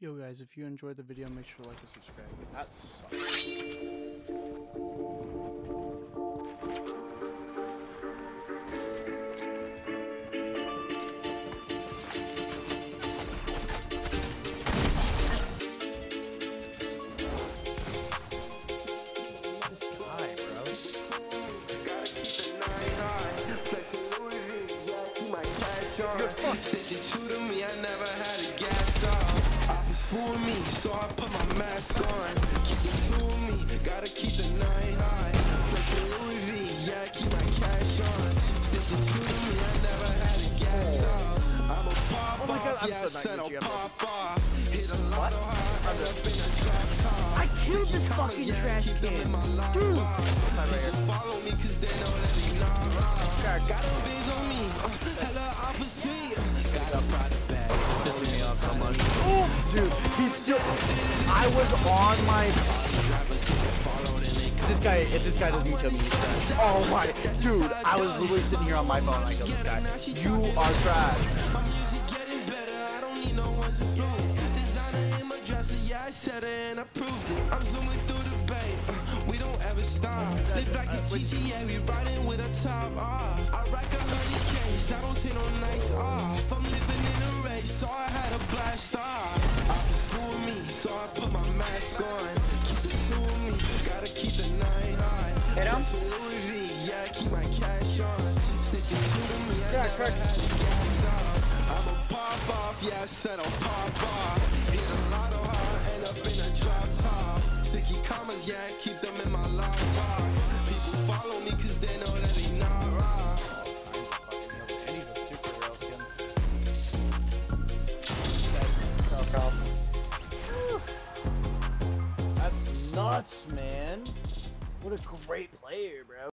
Yo guys, if you enjoyed the video, make sure to like and subscribe. That sucks. I for me, so I put my mask on. Keep it to me, gotta keep the night high. Flexing Louis V, yeah, I keep my cash on. Sticking to me, I never had a gas off. I'm a pop Oh my God, off, yeah, so not said I'll pop off. Hit a lot of high, end up in a drop top. I killed this fucking yeah, trash keep them in my lockbox. Dude. People follow me 'cause they know that he not wrong. Got a biz on me, uh, hella opposite. I was on my. This guy, if this guy doesn't kill me. Oh my, dude, I was literally sitting here on my phone. I killed this guy. You are trash. My music getting better, I don't need no one's influence. Designer in my dresser, yeah, I said it and I proved it. I'm zooming through the bay, uh, we don't ever stop. Live like it's GTA, we riding with a top off. I rack a hundred K's, I don't take no nights off. I'm living in a race, so I had a blast off. Gas off. I'm a pop off, yeah, I said I'll pop off. Hit a lot of high, end up in a drop top. Sticky commas, yeah, I keep them in my. People follow me 'cause they know that he not. That's nuts, man. What a great player, bro.